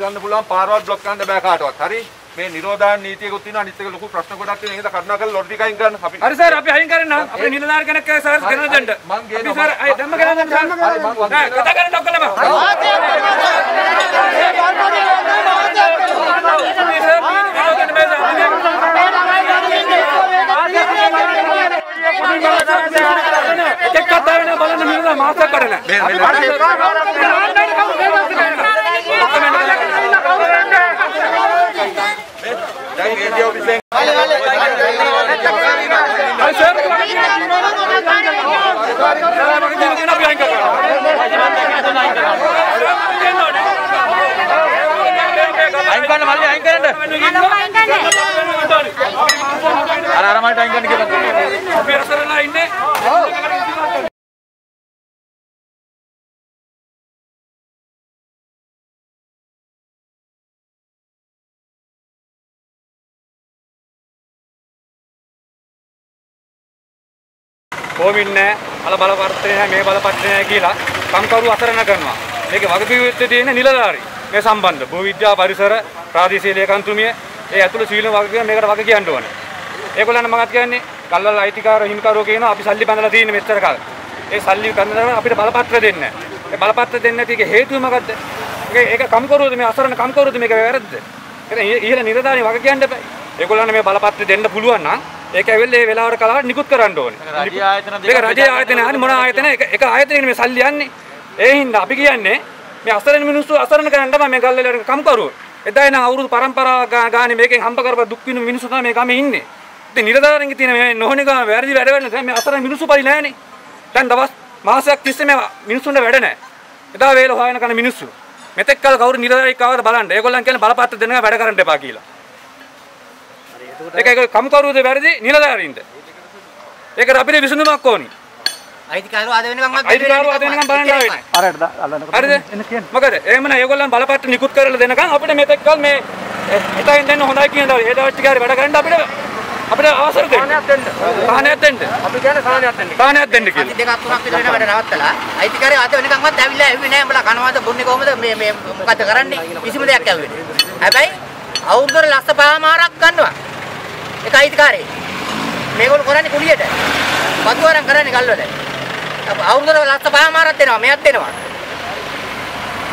විසඳන්න පුළුවන් පාරවල් බ්ලොක් කරන්න බෑ කාටවත්. හරි? මේ නිරෝධායන නීතියකුත් තියෙනවා අනිත් එක ලොකු ප්‍රශ්න ගොඩක් තියෙනවා. ඒක කරුණාකරලා ලොරි ටික අයින් කරන්න. අපි හරි සර් අපි අයින් කරන්න අපේ නිලධාරි කෙනෙක් සර් ගෙනල්ලා දෙන්න. මං ගේනවා. අපි සර් අය ධම්ම ගෙනල්ලා දෙන්න සර්. හරි, මං වන්දනා නෑ, කතා කරන්න ඔක්කොලම. එකක් අතාරින බලන්න මිනිසා මාසයක් කරන. දැන් රේඩියෝ ඔෆිසෙන් අය සර් අපි අයින් අයින් කරන්න මල්ලි අයින් කරන්න. අර අර මල්ලි අයින් කරන්න කියලා. අපි රසරලා ඉන්නේ කොමින් නැහැ අල බලපත්‍රේ නැහැ මේ බලපත්‍රේ නැහැ කියලා කම්කරු අසරණ කරනවා මේකේ වගකීම් යුත්තේ තියෙන නිලධාරි. මේ සම්බන්ධ භූ විද්‍යා පරිසර ප්‍රාදේශීය ලේකම්තුමිය ඒ ඇතුළේ සීල වගකීම් මේකට වග කියන්න ඕනේ. ඒගොල්ලන් මගත් කියන්නේ කල්වල අයිතිකාර හිමිකාරෝ කියනවා අපි සල්ලි බඳලා තියෙන මෙච්චර කාලෙ. ඒ සල්ලි බඳලා අපිට බලපත්‍ර දෙන්නේ නැහැ. ඒ බලපත්‍ර දෙන්නේ නැති එකේ හේතුව මොකද්ද? ඒක ඒක කම්කරුවද මේ අසරණ කම්කරුවද මේක වැරද්ද? ඒක ඉහළ නිලධාරි වග කියන්න බෑ ඒගොල්ලන් මේ බලපත්‍ර දෙන්න පුළුවන් නම් ඒක ඇවිල්ලා ඒ වෙලාවට කලාවට නිකුත් කරන්න ඕනේ රජයේ ආයතන දෙක ඒක රජයේ ආයතන හරි මොන ආයතන එක එක ආයතනෙක මේ සල්ලි යන්නේ. ඒ හින්දා අපි කියන්නේ මේ අසරණ මිනිස්සු අසරණ කරන්න තමයි මේ ගල්වල කම්කරුවෝ. එදා එන අවුරුදු පරම්පරාව ගානේ මේකෙන් හම්බ කරපු දුක් විඳින මිනිස්සු තමයි මේ ගමේ ඉන්නේ. ඉතින් නිලධාරීන්ගේ තියෙන මේ නොහොනේ ගම වැරදි වැඩ වෙන දැන් මේ අසරණ මිනිස්සු පරි නැහනේ. දැන් දවස් මාසයක් තිස්සේ මේ මිනිස්සුන්ට වැඩ නැහැ. එදා වේල හොයන කන මිනිස්සු. මෙතෙක් කල කවුරු නිලධාරියෙක් ආවද බලන්න. ඒගොල්ලන් කියන්නේ බලපත්‍ර දෙන්න වැඩ කරන්න එපා කියලා. ඒක ඒක කම්කරුවෝද වැරදි නිලධාරීන්ද? ඒකට අපිට විසඳුමක් ඕනි. අයිතිකාරෝ අද වෙනකම්වත් අයිතිකාරෝ අද වෙනකම් බලන්න ආවේ නැහැ. හරිද? මොකද එහෙමනම් ඒගොල්ලන් බලපත්‍ර නිකුත් කරලා දෙනකන් අපිට මෙතෙක් කල මේ හිතෙන් දෙන්න හොඳයි කියන දවස් ඒ දවස් ටික හරි වැඩ කරන්න අපිට අපිට අවසර දෙන්න. සාහනයක් දෙන්න. අපි කියන්නේ සාහනයක් දෙන්න. සාහනයක් දෙන්න කියලා. අපි දෙකක් තුනක් විතර වෙන වැඩ නවත්තලා අයිතිකාරයෝ අද වෙනකම්වත් ඇවිල්ලා ඇහුවේ නෑ උඹලා කනවාද බොන්නේ කොහමද මේ මේ මොකද කරන්නේ කිසිම දෙයක් නෑ. හැබැයි අවුරුද්දට ලස්ස පහමාරක් ගන්නවා. ඒක අයිතිකාරේ. මේගොල්ලෝ කරන්නේ කුලියට. බදුවරන් කරන්නේ ගල්වල. අවුරුද්දට ලස්ස පහමාරක් දෙනවා මෙයක් දෙනවා.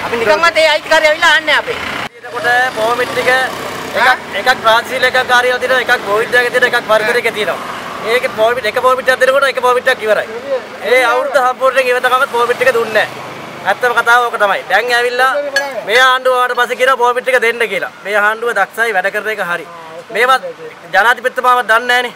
අපි නිකන්වත් ඒ අයිතිකාරය ඇවිල්ලා ආන්නේ අපේ. එතකොට පොමිට් ටික එකක් එකක් ප්‍රාදේශීය එකක් කාර්යාලය තියෙනවා එකක් ගෝවිද්‍යාගේ තියෙනවා එකක් වර්ගරයක තියෙනවා. ඒකේ පොමිට් එක පොමිට් එකක් දෙනකොට එක පොමිට් එකක් ඉවරයි. ඒ අවුරුද්ද සම්පූර්ණයෙන් ඉවතකම පොමිට් එක දුන්නේ නැහැ. ඇත්තම කතාව ඕක තමයි. දැන් ඇවිල්ලා මේ ආණ්ඩුව ආවට පස්සේ කියනවා පොමිට් එක දෙන්න කියලා. මේ ආණ්ඩුව දක්ෂයි වැඩ කරන එක හරි. මේවත් ජනාධිපතිතුමාවත් දන්නේ නැහනේ.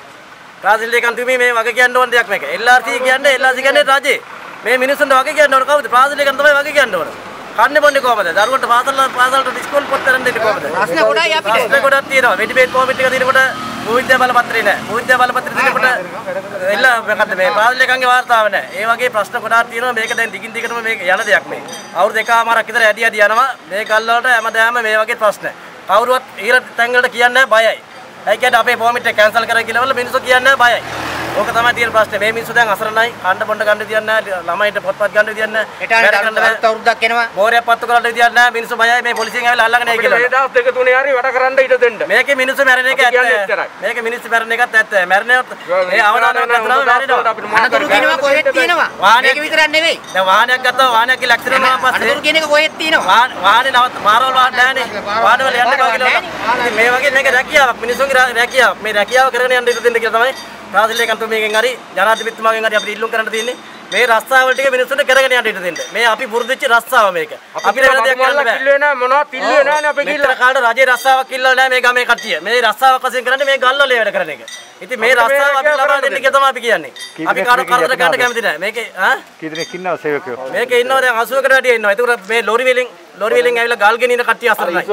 ප්‍රාදේශීය ඒකන්තුමේ මේ වගේ කියන්න ඕන දෙයක් මේක. LRC කියන්නේ LRC කියන්නේ රජේ. මේ මිනිස්සුන්ට වගේ කියන්න ඕන කවුද? ප්‍රාදේශීය ඒකන් තමයි වගේ කියන්න ඕන. කන්නේ බොන්නේ කොහමද? දරුවන්ට පාසල පාසලට ඉස්කෝල පොත් තරන්න දෙන්නේ කොහමද? ප්‍රශ්න ගොඩයි අපිට. ප්‍රශ්න ගොඩක් තියෙනවා. මෙඩිබේට් කෝමිටි එක දිනකොට භූවිද්‍යා බලපත්‍රේ නැහැ. භූවිද්‍යා බලපත්‍රේ දිනකොට එල්ල මොකද්ද මේ පාසලේකන්ගේ වාර්තාව නැහැ. ඒ වගේ ප්‍රශ්න ගොඩාක් තියෙනවා. මේක දැන් දිගින් දිගටම මේක යන දෙයක් මේ. අවුරුදු දෙකමාරක් විතර ඇදි ඇදි යනවා. මේ ගල් වලට හැමදාම මේ වගේ ප්‍රශ්න. කවුරුවත් ඊර තැන් වලට කියන්නේ බයයි. ඒ කියන්නේ අපේ පොමිට් එක කැන්සල් කරා කියලා වල මිනිස්සු කියන්නේ බයයි. ඕක තමයි තියෙන ප්‍රශ්නේ. මේ මිනිස්සු දැන් අසරණයි. කන්න බොන්න ගන්න විදියක් නැහැ. ළමයින්ට පොත්පත් ගන්න විදියක් නැහැ. බෑ. අලුත් අවුරුද්දක් එනවා. මෝරයක් පත්තු කරන්න විදියක් නැහැ. මිනිස්සු බයයි මේ පොලිසියෙන් ඇවිල්ලා අල්ලගෙන යයි අපිට කියලා. මේ දවස් දෙක තුනේ හරි වැඩ කරන්න ඉඩ දෙන්න. මේකේ මිනිස්සු මැරෙන එක ඇත්ත. මේකේ මිනිස්සු මැරෙන එකත් ඇත්ත. මැරෙනවත් ඒ අවදානයක් නැත්නම් මැරෙනවා. අනතුරු කියනවා කොහෙත් තියෙනවා. වාහනයක්- මේක විතරක් නෙවෙයි. දැන් වාහනයක් ගත්තා වාහනයක් කියලා ඇක්සිඩන්ට් වුණාම පස්සේ අනතුරු කියන එක කොහෙත් තියෙනවා. වාහන- නවත් මාරවල් වාහන නැහැනේ. වාහන වල යන්න බෑ කියලා. මේ වගේ මේක රැකියාවක් මිනිස්සුන්ගේ රැකියාවක්. මේ රැකියාව කරගෙන යන්න ඉඩ දෙන්න කියලා තමයි ප්‍රාදේශීය කන්තුමේගෙන් හරි ජනාධිපතිතුමාගෙන් හරි අපිට ඉල්ලුම් කරන්න තියෙන්නේ. මේ රස්සාවල් ටික මිනිස්සුන්ට කරගෙන යන්න ඉඩ දෙන්න. මේ අපි පුරුදුච්ච රස්සාව මේක. අපිට වෙන දෙයක් කරන්න බෑ. කිල්ලුවේ නැහැ මොනවද පිල්ලුවේ නැහැ නේ අපි මෙතන කිල්ල. කාට රජේ රස්සාවක් ඉල්ලලා නැහැ මේ ගමේ කට්ටිය. මේ රස්සාවක් වශයෙන් කරන්නේ මේ ගල්වල වැඩ කරන එක. ඉතින් මේ රස්සාව අපි ලබා දෙන්න කියලා තමයි අපි කියන්නේ. අපි කාට කරදර ගන්න කැමති නැහැ. මේකේ ඈ කී දෙනෙක් ඉන්නවද සේවකයෝ? මේකේ ඉන්නවා දැන් 80කට වැඩිය ඉන්නවා. ඒකට මේ ලොරි වලින් ලොරි වලින් ඇවිල්ලා ගල් ගෙනින කට්ටිය අසරණයි.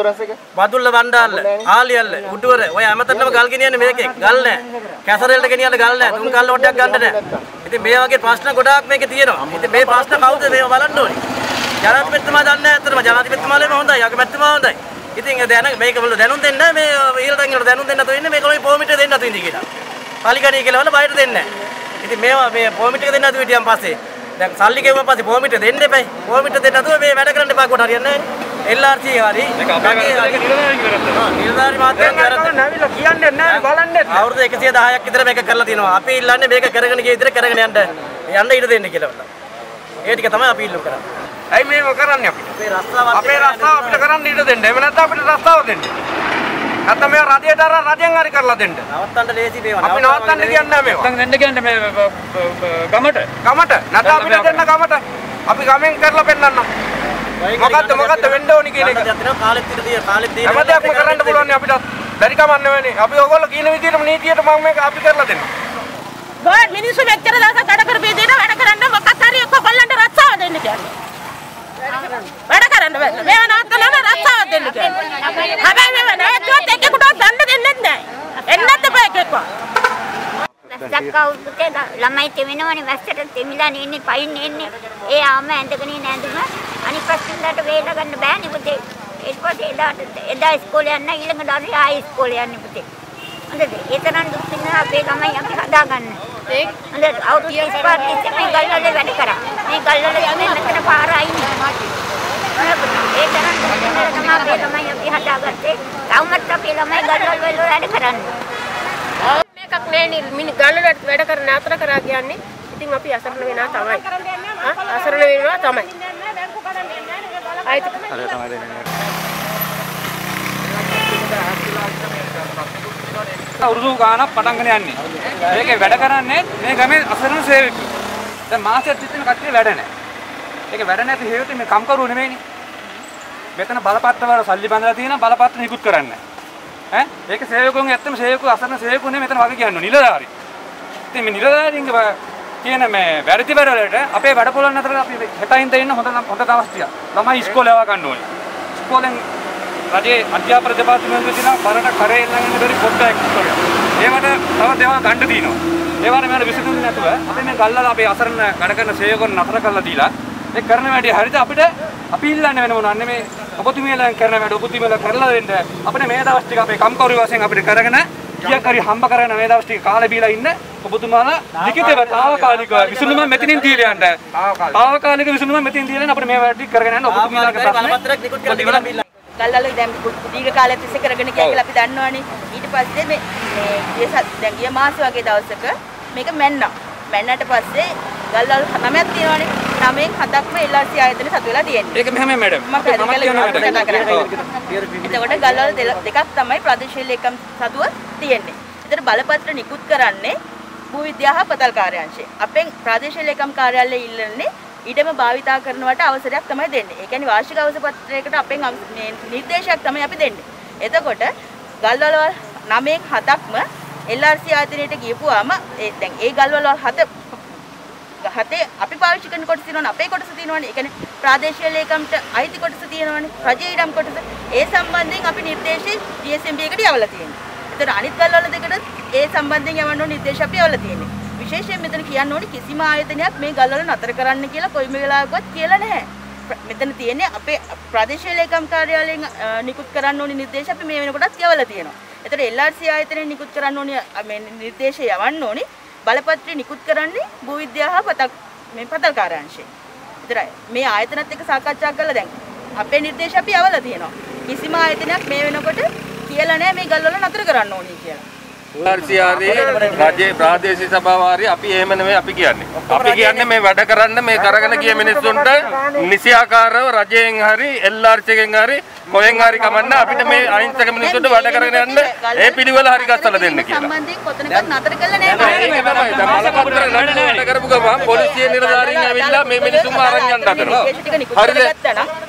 බදුල්ල වණ්ඩාල්ල, ආලියල්ල, උඩුවර ඔය හැමතැනම ගල් ගෙනියන්නේ මේකෙන්. ගල් නැහැ. කැසරෙල්ට ගෙනියන්න ගල් නැහැ. තුන් කල් ඔට්ටයක් ගන්න නැහැ. ඉතින් මේ වගේ ප්‍රශ්න ගොඩාක් මේකේ තියෙනවා. ඉතින් මේ ප්‍රශ්න කවුද මේව බලන්න ඕනේ? ජනාධිපතිතුමා දන්නේ නැහැ අතරම ජනාධිපතිතුමාලේම හොඳයි. අගමැතිතුමා හොඳයි. ඉතින් දැන මේක වල දැනුම් දෙන්න. මේ ඊළඟ වල දැනුම් දෙන්න නැතුව ඉන්නේ මේක ඔය පොමිට දෙන්න නැතුව ඉඳී කියලා. පලිගණී කියලා වල බයට දෙන්නේ නැහැ. ඉතින් මේවා මේ පොමිට දෙන්න නැතුව හිටියන් පස්සේ දැන් සල්ලි ගෙවුවන් පස්සේ පොමිට දෙන්න එපයි. පොමිට දෙන්න නැතුව මේ වැඩ කරන්න එපා කොට හරියන්නේ නැහැ. LRC හරි. ඒක අපේ වැඩ කරද්ද? ආ, නිලධාරි මාත්‍යංශ වැරද්ද. නැවිලා කියන්නේ නැහැ බලන්නේ. අවුරුදු 110ක් විතර මේක කරලා තියෙනවා. අපි ඉල්ලන්නේ මේක කරගෙන ගිය විතර කරගෙන යන්න යන්න ඉඩ දෙන්න කියලා. ඒ ටික තමයි අපි ඉල්ලුම් කරන්නේ. ඇයි මේව කරන්නේ අපිට? අපේ රස්සාව අපේ රස්තාව අපිට කරන්න ඉඩ දෙන්න. එහෙම නැත්නම් අපිට රස්තාව දෙන්න. නැත්නම් මේවා රජයට අර රජෙන් හරි කරලා දෙන්න. නවත්තන්න ලේසි මේවා. අපි නවත්තන්න කියන්නේ නැහැ මේවා. නැත්නම් දෙන්න කියන්නේ මේ ගමට ගමට නැත්නම් අපිට දෙන්න ගමට. අපි ගමෙන් කරලා පෙන්නන්න. මොකද්ද මොකද්ද වෙන්න ඕනි කියන එක. කාලෙත් ඉඳ තියෙන කාලෙත් තියෙන හැම දෙයක්ම කරන්න පුළුවන් අපිට. බැරි කමක් නෙවෙයි. අපි ඕගොල්ලෝ කියන විදිහටම නීතියට මම මේක අපි කරලා දෙන්න. ගෝල් මිනිස්සු මෙච්චර දවසක් වැඩ කරපේ දෙන වැඩ කරන්න මොකක් හරි එක්ක කොල්ලන්ට රස්සාව දෙන්න කියන්නේ. වැඩ කරන්න බෑ. මේව නවත්තලා රස්සාව දෙන්න කියන්නේ. හැබැයි මේව නැවතුවත් එකෙකුට දන්න දෙන්නේ නැහැ. එන්නත් එපා එකෙක්ව. වැස්සක් අවුරුද්දේ ළමයි තෙමෙනවනේ වැස්සට තෙමිලා ඉන්නේ පයින් ඉන්නේ. ඒ ආම ඇඳගෙන ඉන්න ඇඳුම. අනිත් පස්සෙන්දාට වේලා ගන්න බෑනේ පුතේ ඊට පස්සේ එදාට එදා ඉස්කෝලේ යන්න ඊළඟ දවසේ ආයි ඉස්කෝලේ යන්නේ පුතේ හොඳද? ඒ තරම් දුක් විඳින අපේ ළමයි අපි හදාගන්න. ඒ හොඳද? අවුරුදු 35 තිස්සේ මේ ගල්වල වැඩ කරා. මේ ගල්වල යන්නේ මෙතන පාර අයිනේ. ඒ තරම් දුක් විඳින තමයි අපේ හදාගත්තේ. තවමත් අපේ ළමයි ගල්වල වල වැඩ කරන්නේ මේකක් නෑ නේ මිනි ගල්වලට වැඩ කරන අතර කරා කියන්නේ ඉතින් අපි අසරණ වෙනා තමයි අසරණ වෙනවා තමයි ආයිත් හරි තමයි දෙන්නේ අවුරුදු ගාණක් පටන්ගෙන යන්නේ. මේකේ වැඩ කරන්නේ මේ ගමේ අසරණ සේවකයෝ. දැන් මාසයක් තිස්සේ මේ කට්ටිය වැඩ නැහැ. ඒක වැඩ නැති හේතුව මේ කම්කරුවෝ නෙමෙයිනේ. මෙතන බලපත්‍රවල සල්ලි බඳලා තියෙන බලපත්‍ර නිකුත් කරන්නේ. ඈ ඒක සේවකුන් ඇත්තම සේවකු අසරණ සේවකු නෙමෙයි මෙතන වගේ කියන්නේ නිලධාරි. ඉතින් මේ නිලධාරීන්ගේ ව- කියන මේ වැඩි වැඩවලට අපේ වැඩ පොළොන් අතර අපි හෙටින් දෙන්න හොඳ හොඳ දවස් ටික. ළමයි ඉස්කෝලේ යවා ගන්න ඕනේ. ඉස්කෝලෙන් රජයේ අධ්‍යාපන දෙපාර්තමේන්තුවේ තියෙන පරණ කරේ ළඟින් බැරි පොඩ්ඩක් ඉස්කෝලේ. ඒවට තව දේවල් ගන්න තියෙනවා. ඒවට මම විසඳුම් නැතුව අපි මේ ගල්වල අපේ අසරණ වැඩ කරන සේවකයන් නතර කරලා දීලා ඒ කරන වැඩේ හරියට අපිට අපි ඉල්ලන්නේ වෙන මොනවා නෙමෙයි ඔබතුමියලා කරන වැඩ ඔබතුමියලා කරලා දෙන්න. අපිට මේ දවස් ටික අපේ කම්කරු වශයෙන් අපිට කරගෙන කීයක් හරි හම්බ කරගෙන මේ දවස් ටික කාලේ බීලා ඉන්න ඔබතුමාලා ලිඛිතව తాවකාලික විසඳුම මෙතනින් දීලා යන්න. తాවකාලික විසඳුම මෙතනින් දීලා අපිට මේ වැඩ ටික කරගෙන යන්න. ඔබතුමියලාගේ ප්‍රශ්න. ගල්වල දැන් දීර්ඝ කාලයක් තිස්සේ කරගෙන ගියා කියලා අපි දන්නවනේ. ඊට පස්සේ මේ මේ ගිය දැන් ගිය මාසේ වගේ දවසක මේක මැන්නා. මැන්නට පස්සේ ගල්වල නමයක් තියෙනවනේ. නමෙන් හතක්ම LRC ආයතන සතු වෙලා තියෙන්නේ. ඒක මෙහෙම මැඩම් මම පැහැදිලි කරලා එතකොට ගල්වල දෙකක් තමයි ප්‍රදේශීය ලේකම් සතුව තියෙන්නේ. ඒතර බලපත්‍ර නිකුත් කරන්නේ භූවිද්‍යා හා පතල් කාර්යාංශය. අපෙන් ප්‍රදේශීය ලේකම් කාර්යාලයේ ඉල්ලන්නේ ඉඩම භාවිතා කරනවට අවසරයක් තමයි දෙන්නේ. ඒ කියන්නේ වාර්ෂික අවසර පත්‍රයකට අපෙන් මේ නිර්දේශයක් තමයි අපි දෙන්නේ. එතකොට ගල්වල නමෙන් හතක්ම LRC ආයතනයට ගියපුවාම ඒ දැන් ඒ ගල්වල හත හතේ අපි පාවිච්චි කරන කොටස තියෙනවනේ අපේ කොටස තියෙනවනේ. ඒ කියන්නේ ප්‍රාදේශීය ලේකම්ට අයිති කොටස තියෙනවනේ. රජයේ ඉඩම් කොටස. ඒ සම්බන්ධයෙන් අපි නිර්දේශي DSMB එකට යවලා තියෙනවා. ඒතර අනිත් ගල්වල දෙකට ඒ සම්බන්ධයෙන් යවන්න ඕන නිර්දේශ අපි යවලා තියෙන්නේ. විශේෂයෙන් මෙතන කියන්න ඕනේ කිසිම ආයතනයක් මේ ගල්වල නතර කරන්න කියලා කොයිම වෙලාවකවත් කියලා නැහැ. ප්‍ර- මෙතන තියෙන්නේ අපේ ප්‍රාදේශීය ලේකම් කාර්යාලයෙන් අ, නිකුත් කරන්න ඕනි නිර්දේශ අපි මේ වෙනකොටත් යවලා තියෙනවා. ඒතර LRC ආයතනයෙන් නිකුත් කරන්න ඕනි මේ නිර්දේශය යවන්න ඕනි. බලපත්‍රය නිකුත් කරන්නේ භූවිද්‍යා හා පතක් මේ පතල් කාර්යාංශය. ඒතර මේ ආයතනත් එක්ක සාකච්ඡා කරලා දැන් අපේ නිර්දේශ අපි යවලා තියෙනවා. කිසිම ආයතනයක් මේ වෙනකොට කියලා නැහැ මේ ගල්වල නතර කරන්න ඕනි කියලා. ආර්සිආරේ රජයේ ප්‍රාදේශීය සභාවාරේ අපි එහෙම නෙමෙයි අපි කියන්නේ. අපි කියන්නේ මේ වැඩ කරන්න මේ කරගෙන ගිය මිනිස්සුන්ට නිසියාකාරව රජයෙන් හරි LRC එකෙන් හරි කොහෙන් හරි කමන්න අපිට මේ අහිංසක මිනිස්සුන්ට වැඩ කරගෙන යන්න ඒ පිළිවෙල හරි ගස්සලා දෙන්න කියලා. සම්බන්ධයෙන් කොතනකවත් නතර කළා. දැන් වැඩ කරපු ගමන් පොලිසිය නිලධාරීන් ඇවිල්ලා මේ මිනිස්සුන්ව අරන් යන්න හදනවා. හරිද?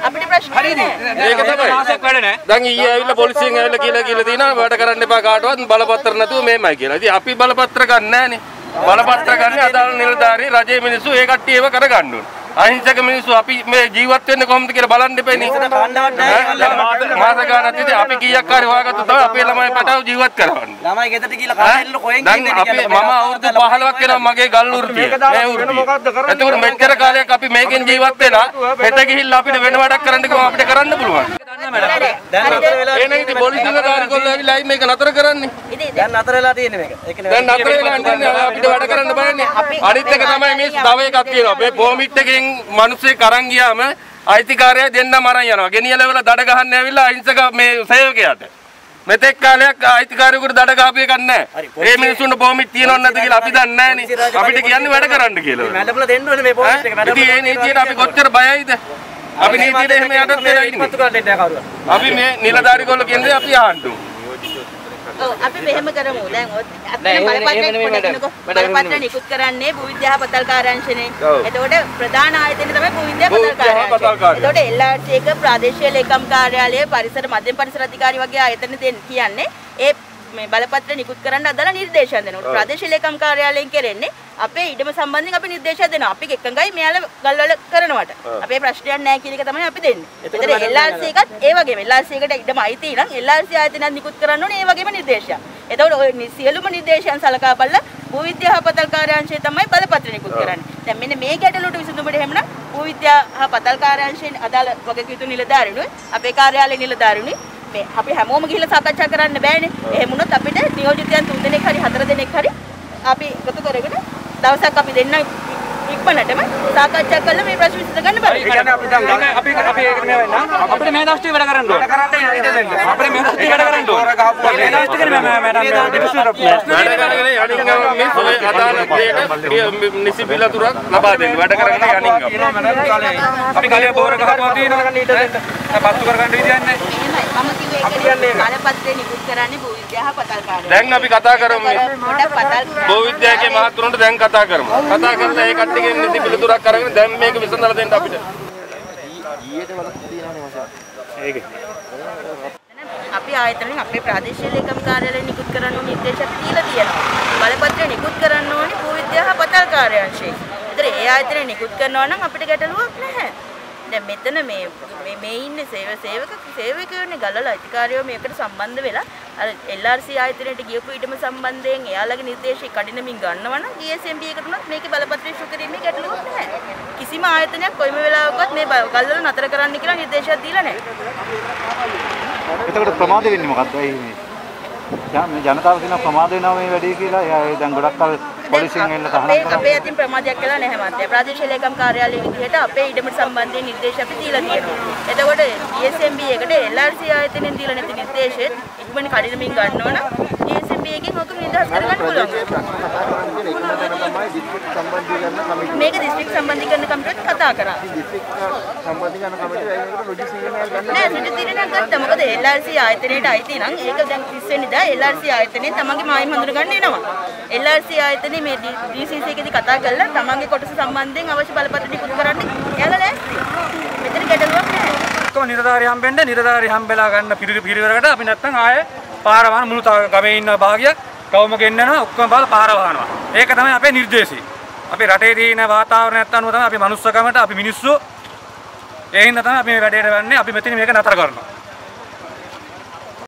අපිට ප්‍රශ්න නැහැ. ඒක තමයි. මාසයක් වැඩ නැහැ. දැන් ඊයේ ඇවිල්ලා පොලිසියෙන් ඇවිල්ලා කියලා කියලා තියෙනවා වැඩ කරන්න එපා කාටවත් බලපත්‍ර නැතුව මේමයි කියලා. ඉතින් අපි බලපත්‍ර ගන්න නැහනේ. බලපත්‍ර ගන්න අදාළ නිලධාරී රජයේ මිනිස්සු ඒ කට්ටිය ඒව කරගන්න ඕනේ. අහිංසක මිනිස්සු අපි මේ ජීවත් වෙන්නේ කොහොමද කියලා බලන්න දෙපෙන්නේ. මාස ගානක් තියදී අපි කීයක් හරි හොයාගත්තු තමයි අපේ ළමයි පටව ජීවත් කරවන්නේ. ළමයි ගෙදරට ගිහලා කඩේල්ල කොහෙන් දැන් අපි මම අවුරුදු 15ක් වෙනවා මගේ ගල් වෘත්තිය. මේ වෘත්තිය. එතකොට මෙච්චර කාලයක් අපි මේකෙන් ජීවත් වෙලා හෙට ගිහිල්ලා අපිට වෙන වැඩක් කරන්න කිව්වම අපිට කරන්න පුළුවන්. එන ඉතින් පොලිස් නිලධාරීගොල්ලෝ ඇවිල්ලා ආයි මේක නතර කරන්නේ. දැන් නතර වෙලා තියෙන්නේ මේක. ඒ කියන්නේ දැන් නතර වෙලා ඉන්නේ අපිට වැඩ කරන්න බෑනේ. අනිත් එක තමයි මේ තව එකක් තියෙනවා. මේ පොමිට් එකෙන් මිනිස්සෙක් අරන් ගියාම අයිතිකාරය දෙන්නම අරන් යනවා. ගෙනියලා වෙලා දඩ ගහන්න ඇවිල්ලා අහිංසක මේ සේවකයාට. මෙතෙක් කාලයක් අයිතිකාරයෙකුට දඩ ගහපු එකක් නැහැ. ඒ මිනිස්සුන්ට පොමිට් තියෙනවද නැද්ද කියලා අපි දන්නේ නැහනේ. අපිට කියන්නේ වැඩ කරන්න කියලා. මැඩබල දෙන්න ඕනේ මේ පොලිස් එක? ඉතින් ඒ නීතියට අපි කොච්චර බයයිද? අපි නීතියට එහෙම යටත් වෙලා ඉන්නේ. අපි මේ නිලධාරිගොල්ලෝ කියන්නේ අපි ඕනේ. ඔව් අපි මෙහෙම කරමු. දැන් මැඩම් බලපත්‍ර. නිකුත් කරන්නේ භූවිද්‍යා පතල් කාර්යාංශනේ. එතකොට ප්‍රධාන ආයතනය තමයි භූවිද්‍යා පතල් කාර්යාංශය. එතකොට LRC එක ප්‍රාදේශීය ලේකම් කාර්යාලය පරිසර මධ්‍යම පරිසර අධිකාරී වගේ ආයතන දෙන්න කියන්නේ ඒ මේ බලපත්‍ර නිකුත් කරන්න අදාළ නිර්දේශයන් දෙනවා. ප්‍රාදේශීය ලේකම් කාර්යාලයෙන් කරන්නේ අපේ ඉඩම සම්බන්ධයෙන් අපි නිර්දේශ දෙනවා. අපි එකඟයි මෙයාලා ගල්වල කරනවට. අපේ ප්‍රශ්නයක් නැහැ කියන එක තමයි අපි දෙන්නේ. මැඩම් LRC එකත් ඒ වගේම LRC එකට ඉඩම අයිති නම් LRC ආයතනයක් නිකුත් කරන්න ඕනේ ඒ වගේම නිර්දේශයක්. එතකොට ඔය සියලුම නිර්දේශයන් සලකා බලලා භූවිද්‍යා හා පතල් කාර්යාංශය තමයි බලපත්‍ර නිකුත් කරන්නේ. දැන් මෙන්න මේ ගැටලුවට විසඳුමට එහෙමනම් භූවිද්‍යා හා පතල් කාර්යාංශයෙන් අදාළ වගකීතු නිලධාරිනුයි අපේ කාර්යාලයේ නිලධාරිනුයි මේ අපි හැමෝම ගිහිල්ලා සාකච්ඡා කරන්න බෑනේ. එහෙම වුණොත් අපිට නියෝජිතයන් තුන් දෙනෙක් හරි හතර දෙනෙක් හරි අපි එකතු කරගෙන දවසක් අපි දෙන්න ඉක්මනටම සාකච්ඡා කරලා මේ ප්‍රශ්න විසඳ ගන්න බෑ. අපි අපි ඒක නෙමෙයි වෙන්න. අපිට මේ දවස් ටික වැඩ කරන්න ඕනේ. අපිට මේ දවස් ටික වැඩ කරන්න ඕනේ. මේ දවස් ටික නෙමෙයි මම ඩිවිෂන් වැඩ කරගෙන යනින් ගම මේ ඔය අදාළ දෙයට නිසි පිළිතුරක් ලබා දෙන්න. වැඩ කරගෙන යනින් ගම. අපි කලිය බෝර ගහපුවා තියෙනවා. දැන් පත්තු කරගන්න විදියක් නැහැ. මම කිව්වේ ඒක බලපත්‍රේ නිකුත් කරන්නේ භූවිද්‍යා හා පතල් කාර්යාලය. දැන් අපි කතා කරමු මේ පොඩක් පතල් භූවිද්‍යාලයේ මහතුරුන්ට දැන් කතා කරමු. කතා කරලා ඒ කට්ටියගෙන් නිසි පිළිතුරක් අරගෙන දැන් මේක විසඳලා දෙන්න අපිට. අපි ආයතනෙන් අපේ ප්‍රාදේශීය ලේකම් කාර්යාලයෙන් නිකුත් කරන්න ඕන නිර්දේශ දීලා තියෙනවා. බලපත්‍රය නිකුත් කරන්න ඕනේ භූවිද්‍යා හා පතල් කාර්යාංශයෙන්. ඒතර ඒ ආයතනය නිකුත් කරනවා නම් අපිට ගැටලුවක් නැහැ. දැන් මෙතන මේ මේ ඉන්නේ සේව සේවක සේවකයෝනේ ගලවල අධිකාරියෝ මේකට සම්බන්ධ වෙලා අර LRC ආයතනයට ගියපු ඊටම සම්බන්ධයෙන් එයාලගේ නිර්දේශය කඩිනමින් ගන්නවා නම් GSMB එකට උනත් මේකේ බලපත්‍රය ඉෂු කිරීමේ ගැටලුවක් නැහැ. කිසිම ආයතනයක් කොයිම වෙලාවකවත් මේ ගල්වල නතර කරන්න කියලා නිර්දේශයක් දීලා නැහැ. එතකොට ප්‍රමාද වෙන්නේ මොකද්ද? මේ ජන- මේ ජනතාව කියන ප්‍රමාද වෙනවා මේ වැඩේ කියලා. එයා දැන් ගොඩක් කල් පොලිසියෙන් එන්න තහනම් අපේ කරා. අපේ අතින් ප්‍රමාදයක් කළා නැහැ මහත්තයා. ප්‍රාදේශීය ලේකම් කාර්යාලයේ විදිහට අපේ ඉඩමට සම්බන්ධයෙන් නිර්දේශ අපි දීලා තියෙනවා. එතකොට DSMB එකට LRC ආයතනයෙන් දීලා නැති නිර්දේශෙ ඉක්මන කඩිනමින් ගන්නවා නම් DSMB එකෙන් ඔක නිදහස් කරගන්න පුළුවන්. මේක දිස්ත්‍රික් සම්බන්ධීකරණ කමිටුවත් කතා කරා. නෑ සිට තිරණයක් ගත්තා. මොකද LRC ආයතනයට අයිති නම් ඒක දැන් 30 වෙනිදා LRC ආයතනයේ තමන්ගේ මායිම් හඳුන ගන්න එනවා. LRC ආයතනයේ මේ DCC එකේදී කතා කරලා තමන්ගේ කොටස සම්බන්ධයෙන් අවශ්‍ය බලපත්‍ර නිකුත් කරන්න එයාලා ලෑස්ති. මෙතන ගැටලුවක්. ඔක්කොම නිලධාරි හම්බෙන්න නිලධාරි හම්බෙලා ගන්න පිරිවි පිරිවරකට අපි නැත්තම් ආයේ පාර වහන මුළු තා- ගමේ ඉන්න භාගයක් කවම ගෙන්නනවා ඔක්කොම බල පාර වහනවා. ඒක තමයි අපේ නිර්දේශය. අපි රටේ තියෙන වාතාවරණයත් අනුව තමයි අපි මනුස්සකමට අපි මිනිස්සු ඒ හින්දා තමයි අපි මේ වැඩේට වෙන්නේ අපි මෙතන මේක නතර කරනවා